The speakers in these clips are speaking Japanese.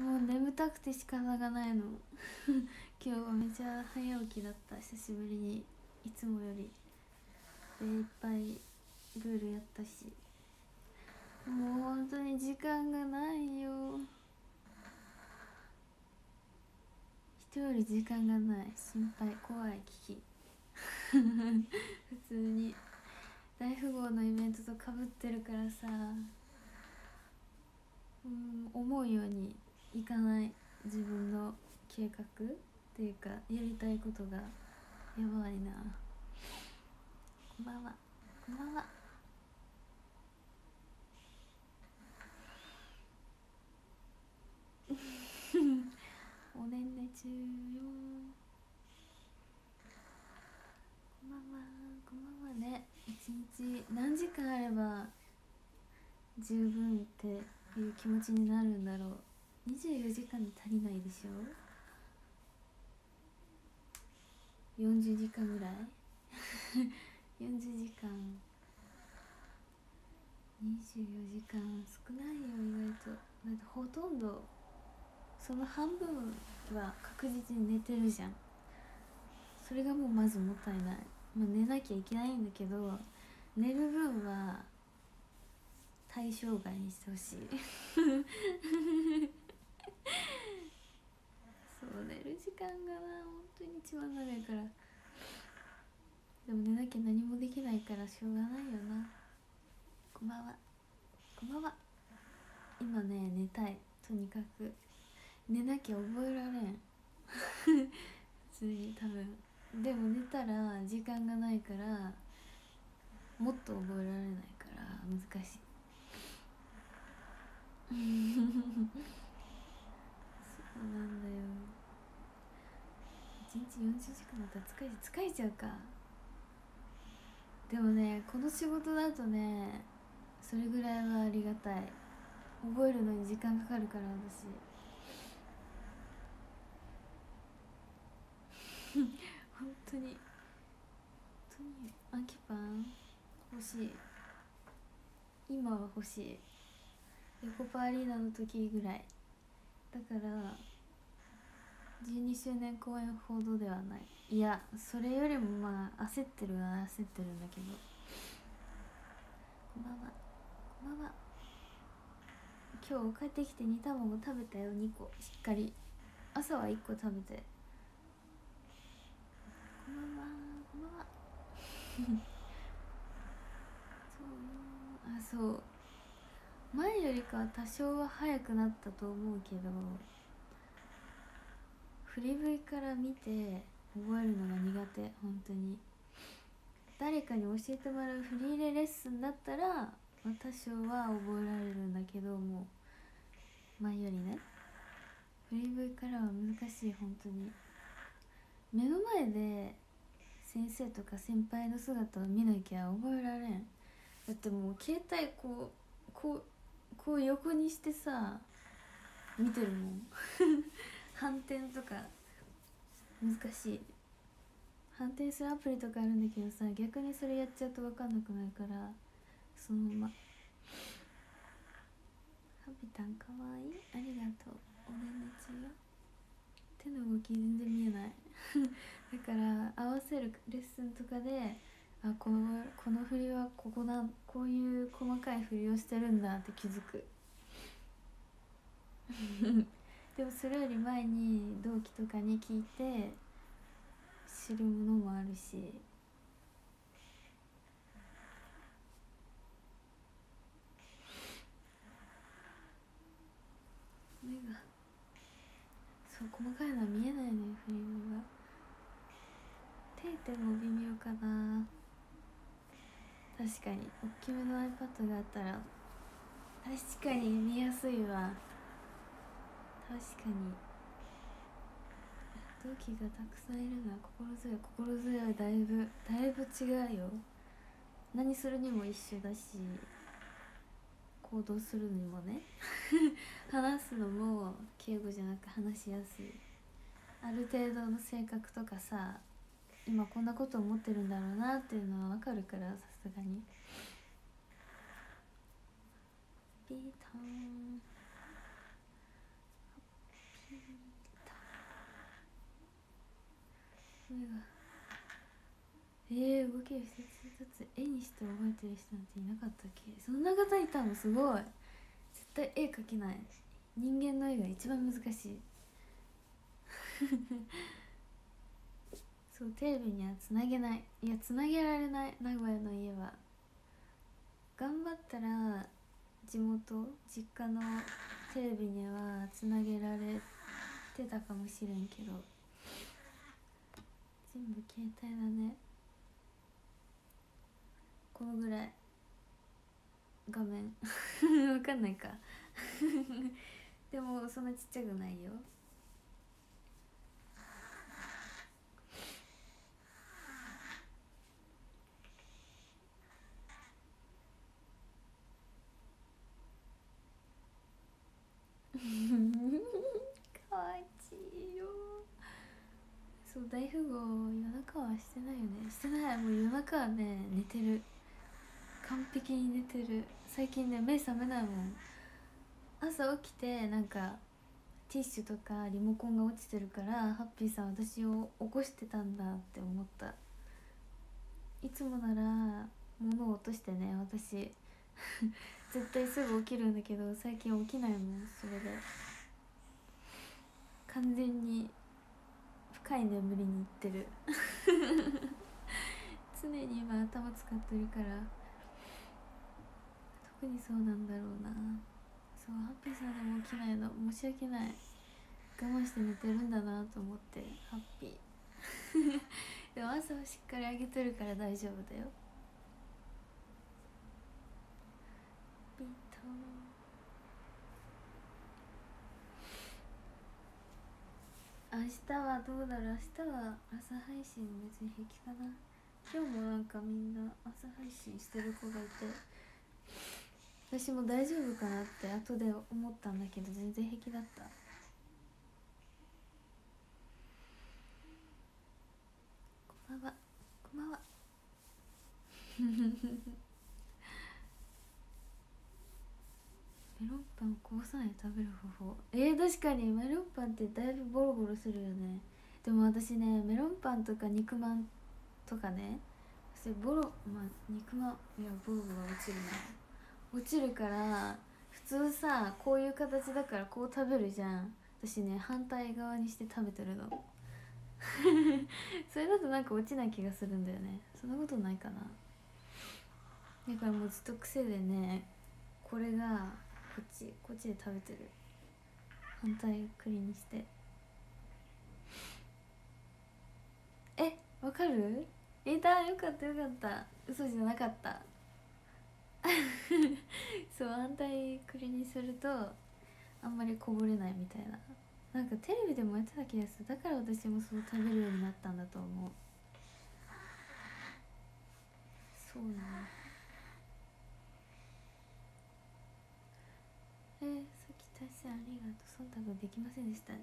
もう眠たくて仕方がないの。今日はめちゃ早起きだった。久しぶりにいつもより。でいっぱいルールやったし。もう本当に時間がないよ。人より時間がない。心配怖い危機。普通に。大富豪のイベントとかぶってるからさ。うん思うようにいかない自分の計画っていうかやりたいことがやばいな。こんばんは。こんばんは。おねんね中よこんばんは。こんばんはね。一日何時間あれば十分っていう気持ちになるんだろう。24時間で足りないでしょ？40時間ぐらい？40時間24時間少ないよ意外と。だってほとんどその半分は確実に寝てるじゃん。それがもうまずもったいない、まあ、寝なきゃいけないんだけど寝る分は対象外にしてほしい。そう寝る時間がな本当に一番長いから。でも寝なきゃ何もできないからしょうがないよな。こんばんは。こんばんは。今ね寝たい。とにかく。寝なきゃ覚えられん。普通に多分。でも寝たら時間がないからもっと覚えられないから難しい。そうなんだよ。1日40時間だったら疲れ疲れちゃうか。でもねこの仕事だとねそれぐらいはありがたい。覚えるのに時間かかるから私。本当に。本当にアンキパン？欲しい。今は欲しい。横パアリーナの時ぐらい。だから12周年公演ほどではない。いやそれよりもまあ焦ってるは焦ってるんだけど。こんばんは。こんばんは。今日帰ってきて煮卵食べたよ。2個。しっかり。朝は1個食べて。こんばんは。こんばんは。そうあそう。前よりかは多少は早くなったと思うけど。振り V から見て覚えるのが苦手本当に。誰かに教えてもらうフリーレレッスンだったら多少は覚えられるんだけどもう前よりね。フリー V からは難しい本当に。目の前で先生とか先輩の姿を見なきゃ覚えられん。だってもう携帯こうこうこう横にしてさ見てるもん。反転とか難しい。反転するアプリとかあるんだけどさ逆にそれやっちゃうと分かんなくなるからそのままハビタンかわいい？ありがとう。おねんねちよ。手の動き全然見えない。だから合わせるレッスンとかであこのこの振りはここなこういう細かい振りをしてるんだって気づく。でもそれより前に同期とかに聞いて知るものもあるし。目がそう細かいのは見えないのよ振り目が定点も微妙かな。確かに大きめの iPad があったら確かに見やすいわ。確かに。同期がたくさんいるのは心強い。心強い。だいぶだいぶ違うよ。何するにも一緒だし行動するにもね。話すのも敬語じゃなく話しやすい。ある程度の性格とかさ今こんなこと思ってるんだろうなっていうのは分かるからさすがに。ピータン。えー、動ける一つ一つ絵にして覚えてる人なんていなかったっけ？そんな方いたの？すごい。絶対絵描けない。人間の絵が一番難しい。そうテレビにはつなげない。いやつなげられない。名古屋の家は。頑張ったら地元実家のテレビにはつなげられてたかもしれんけど。全部携帯だね。このぐらい。画面。わかんないか。でもそんなちっちゃくないよかわちいよそう大富豪夜中はしてないよね。してない。もう夜中はね寝てる。完璧に寝てる。最近ね目覚めないもん。朝起きてなんかティッシュとかリモコンが落ちてるからハッピーさん私を起こしてたんだって思った。いつもなら物を落としてね私。絶対すぐ起きるんだけど最近起きないもんそれで。完全に深い眠りにいってる。常に今頭使ってるから。特にそうなんだろうな。そうハッピーさんでも起きないの。申し訳ない。我慢して寝てるんだなと思って。ハッピー。でも朝はしっかりあげてるから大丈夫だよビト明日はどうだろう？明日は朝配信別に平気かな。今日もなんかみんな朝配信してる子がいて。私も大丈夫かなって後で思ったんだけど全然平気だった。こんばんは。こんばんは。メロンパンこぼさないで食べる方法。えー、確かに。メロンパンってだいぶボロボロするよね。でも私ねメロンパンとか肉まんとかねそれボロまあ肉まんいやボロボロ落ちるな。落ちるから普通さこういう形だからこう食べるじゃん。私ね反対側にして食べてるの。それだとなんか落ちない気がするんだよね。そんなことないかな。だからもうずっと癖でねこれがこっちこっちで食べてる。反対栗にして。えわかる？いたよかったよかった。嘘じゃなかった。そう反対栗にするとあんまりこぼれないみたいな。なんかテレビでもやってた気がする。だから私もそう食べるようになったんだと思う。そうなのえー、さき大戦ありがとう。忖度できませんでした。いい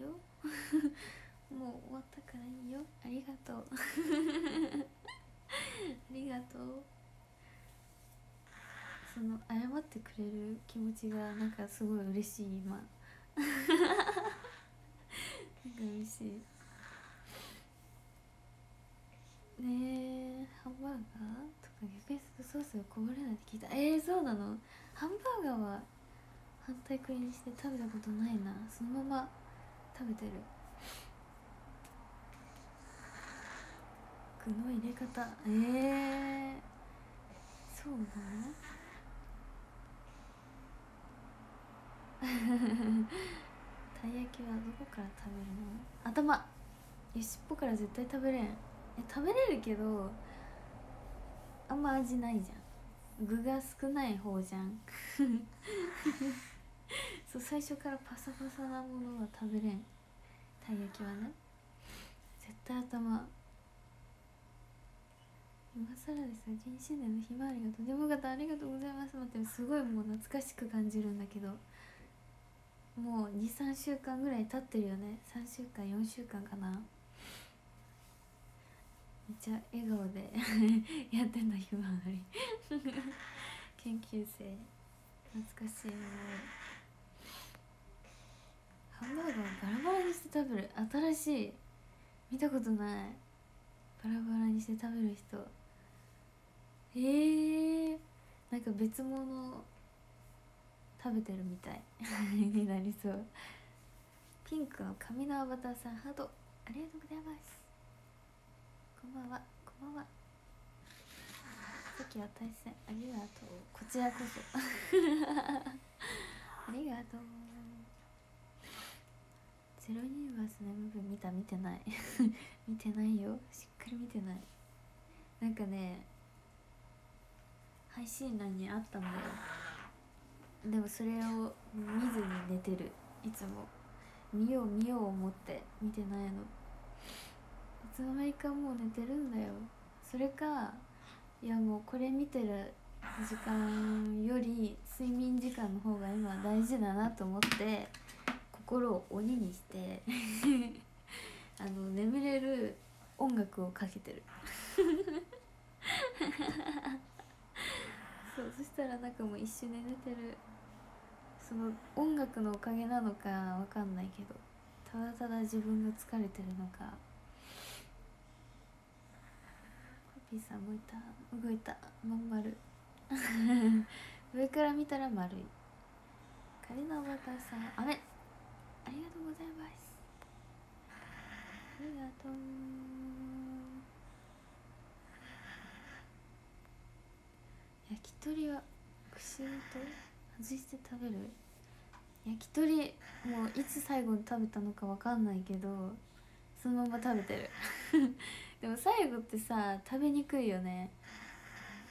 よ。もう終わったからいいよ。ありがとう。ありがとう。その謝ってくれる気持ちがなんかすごい嬉しい今。なんか嬉しい。ねえハンバーガーとか逆にソースがこぼれないって聞いた。えー、そうなの？ハンバーガーは反対栗にして食べたことないな。そのまま食べてる。具の入れ方。えー、そうなの？たい焼きはどこから食べるの？頭。いや尻尾から絶対食べれん。え食べれるけどあんま味ないじゃん。具が少ない方じゃん。そう最初からパサパサなものは食べれん。たい焼きはね。絶対頭。今更ですが原始年のひまわりがとてもよかった。ありがとうございます。待ってすごいもう懐かしく感じるんだけど。もう23週間ぐらい経ってるよね。3週間4週間かな。めっちゃ笑顔で やってんだひまわり。研究生。懐かしいな。ハンバーガーをバラバラにして食べる新しい。見たことない。バラバラにして食べる人。えー、なんか別物食べてるみたい。になりそう。ピンクの髪のアバターさんハート。ありがとうございます。こんばんは。こんばんは。さっきは対戦ありがとう。こちらこそ。ありがとう。ゼロユニバースの MV 見た見てない。見てないよ。しっかり見てない。なんかね配信欄にあったんだよ。でもそれを見ずに寝てる。いつも。見よう見よう思って見てないの。いつの間にかもう寝てるんだよ。それかいやもうこれ見てる時間より睡眠時間の方が今大事だなと思って心を鬼にして あの眠れる音楽をかけてる。そうそしたらなんかもう一瞬で寝てる。その音楽のおかげなのかわかんないけどただただ自分が疲れてるのか。コピーさんもいた動いた。まん丸。上から見たら丸い。カリナバターさん雨。ありがとうございます。ありがとう。焼き鳥は串と外して食べる。焼き鳥もういつ最後に食べたのかわかんないけどそのまま食べてる。でも最後ってさ食べにくいよね。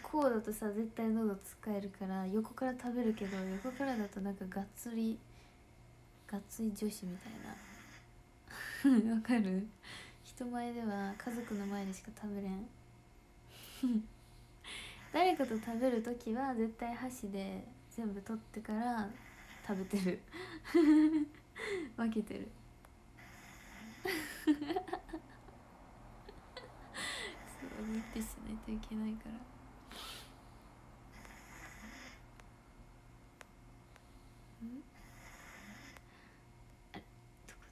こうだとさ絶対喉使えるから横から食べるけど横からだとなんかがっつりがっつり女子みたいな。わかる？人前では家族の前でしか食べれん。誰かと食べる時は絶対箸で全部取ってから食べてる。分けてる。そう見てしないといけないからんあれどこだ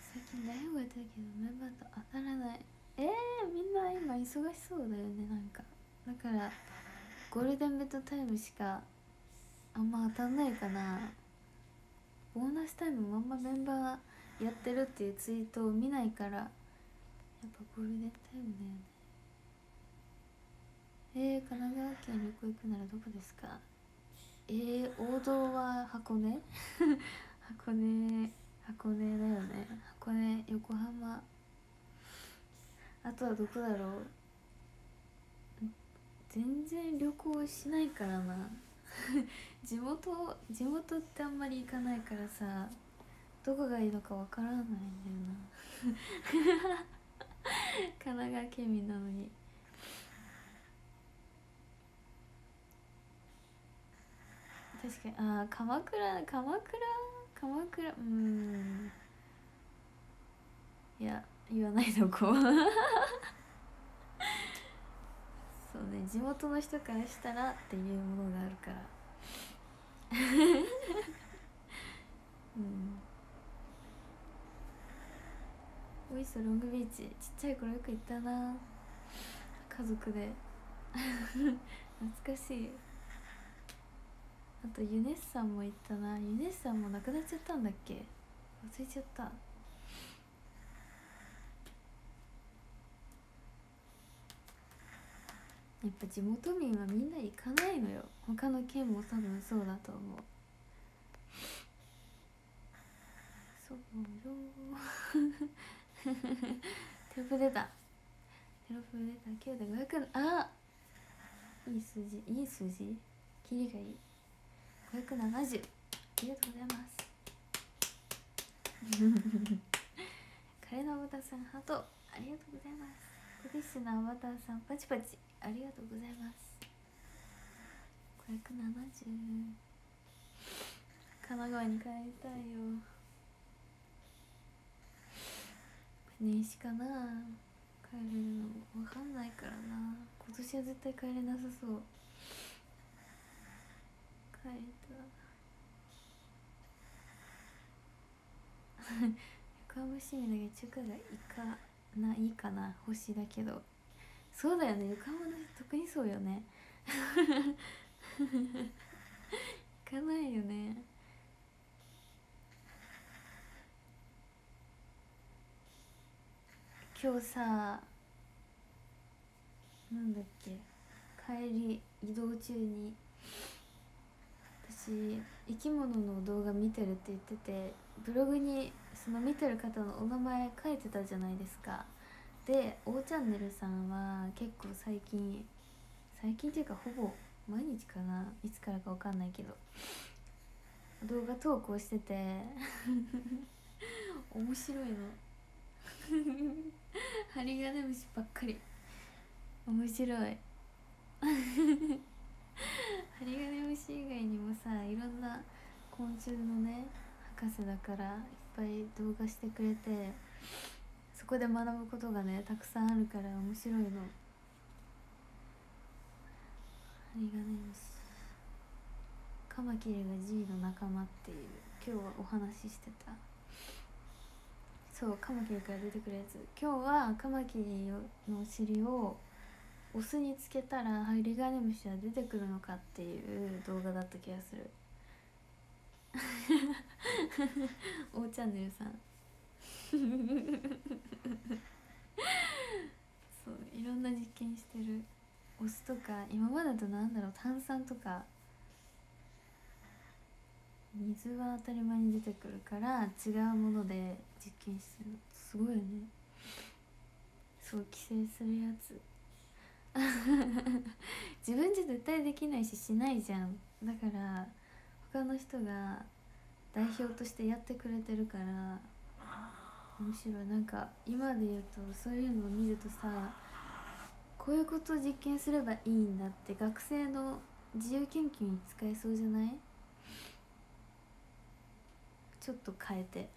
最近大学やってるけどメンバーと当たらない。えー、みんな今忙しそうだよねなんか。だからゴールデンベッドタイムしかあんま当たんないかな。ボーナスタイムもあんまメンバーやってるっていうツイートを見ないからやっぱゴールデンタイムだよね。えー、神奈川県旅行行くならどこですか？えー、王道は箱根？箱根箱根だよね箱根横浜あとはどこだろう？全然旅行しないからな。地元地元ってあんまり行かないからさどこがいいのかわからないんだよな。神奈川県民なのに。確かにああ鎌倉鎌倉？鎌倉？うん。いや言わないでおこう。そうね地元の人からしたらっていうものがあるから。うん。おいそロングビーチ。ちっちゃい頃よく行ったな。家族で。懐かしい。あとユネッサンも行ったな。ユネッサンもなくなっちゃったんだっけ？忘れちゃった。やっぱ地元民はみんな行かないのよ。他の県も多分そうだと思う。そうよ。テロップ出たテロップ出た9で500あいい数字。いい数字。キリがいい。570ありがとうございます。カレーのアバターさんハート。ありがとうございます。コディッシュのアバターさんパチパチ。ありがとうございます。570神奈川に帰りたいよ。年始かな。帰れるの分かんないからな。今年は絶対帰れなさそう。帰りた 横浜市民だけ中華街イカないかな。星だけど。そうだよね。横浜の人特にそうよね。行かないよね。今日さなんだっけ。帰り移動中に私生き物の動画見てるって言っててブログにその見てる方のお名前書いてたじゃないですか。で「O チャンネル」さんは結構最近最近っていうかほぼ毎日かないつからか分かんないけど動画投稿してて 面白いの。針金虫ばっかり。面白い。針金虫以外にもさいろんな昆虫のね博士だからいっぱい動画してくれてそこで学ぶことがねたくさんあるから面白いの。針金虫カマキリが G の仲間っていう今日はお話ししてた。そうカマキリから出てくるやつ。今日はカマキリのお尻をお酢につけたらハリガネムシは出てくるのかっていう動画だった気がする。おチャンネルさん。そういろんな実験してる。お酢とか今までだとなんだろう炭酸とか。水は当たり前に出てくるから違うもので実験してる。のすごいよね。そう規制するやつ。自分じゃ絶対できないししないじゃん。だから他の人が代表としてやってくれてるからむしろなんか今で言うとそういうのを見るとさこういうことを実験すればいいんだって学生の自由研究に使えそうじゃない？ちょっと変えて。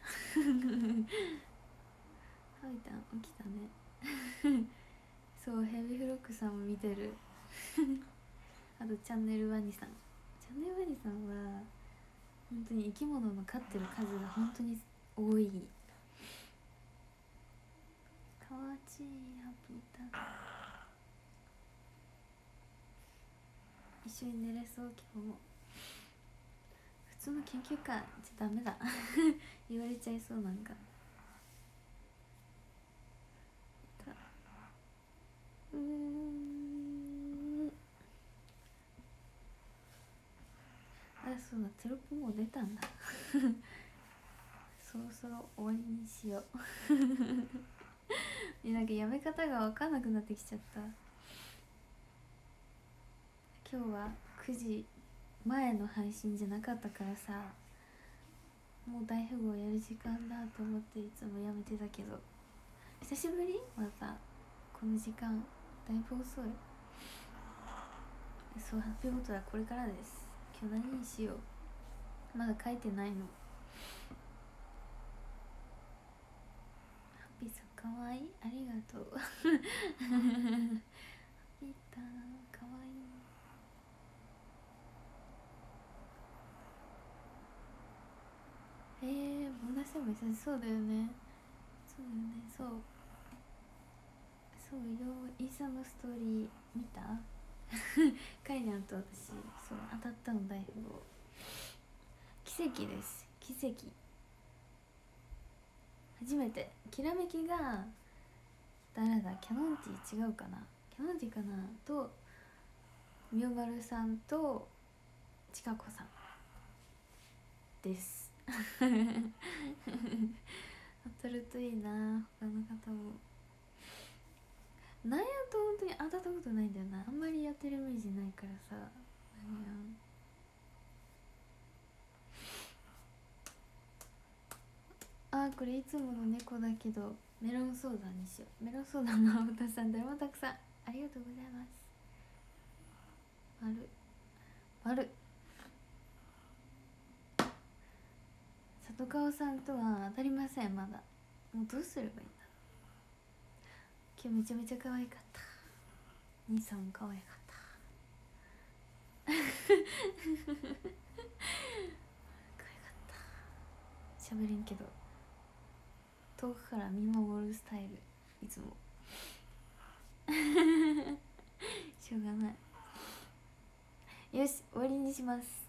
ハイタン起きたね。そうヘビフロックさんも見てる。あとチャンネルワニさん。チャンネルワニさんは本当に生き物の飼ってる数が本当に多いかわちいハピータ一緒に寝れそう今日も。普通の研究家じゃダメだ。言われちゃいそうなんか。うんあそうだ。テロップもう出たんだ。そろそろ終わりにしよう。いやなんかやめ方が分かんなくなってきちゃった。今日は9時前の配信じゃなかったからさもう大富豪やる時間だと思っていつもやめてたけど。久しぶり？また。この時間だいぶ遅い。そう発表事はこれからです。今日何にしよう。まだ書いてないのハッピーさんかわい。いありがとう。ピータかわいい。えー、ボーナスでも一緒そうだよね。そうだよね。そう。そうよインスタのストーリー見た？カイナンと私そう当たったの大富豪奇跡です。奇跡。初めて。きらめきが誰だ？キャノンティ違うかな？キャノンティかな？とみおまるさんとちかこさん。です。当たるといいな他の方も。なんやと本当に当たったことないんだよな。あんまりやってるイメージないからさ。なんや。あこれいつもの猫だけどメロンソーダにしよう。メロンソーダの青田さん誰もたくさん。ありがとうございます。丸。丸。里川さんとは当たりませんまだ。もうどうすればいいんだろう。今日めちゃめちゃ可愛かった。兄さんも可愛かった。可愛かった。しゃべれんけど。遠くから見守るスタイルいつも。しょうがない。よし終わりにします。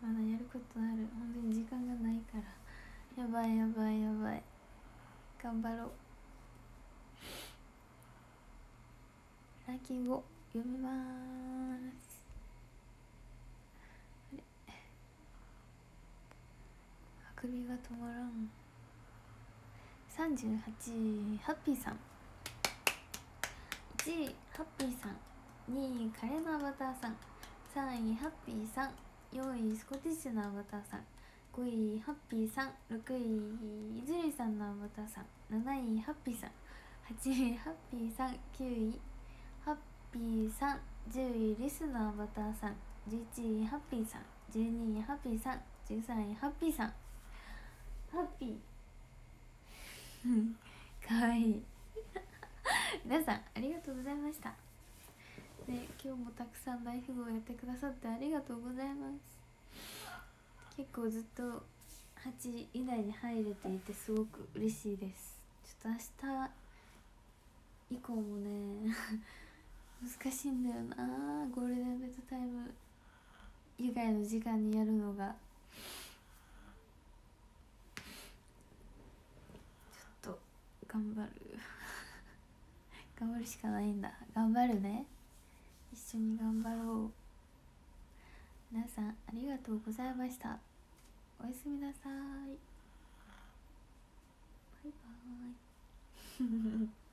まだやることある。本当に時間がないから。やばいやばいやばい。頑張ろう。ランキングを読みますあれあくびが止まらん。38位ハッピーさん。1位ハッピーさん。2位カレーのアバターさん。3位ハッピーさん。4位スコティッシュのアバターさん。5位ハッピーさん。6位イズリさんのアバターさん。7位ハッピーさん。8位ハッピーさん。9位ハッピーさん。10位リスのアバターさん。11位ハッピーさん。12位ハッピーさん。13位ハッピーさん。ハッピー。かわいい。皆さんありがとうございました。ね今日もたくさん大富豪やってくださってありがとうございます。結構ずっと8位以内に入れていてすごく嬉しいです。ちょっと明日以降もね 難しいんだよな。ゴールデンベッドタイム以外の時間にやるのがちょっと頑張る。頑張るしかないんだ。頑張るね。一緒に頑張ろう。皆さんありがとうございました。おやすみなさい。バイバーイ。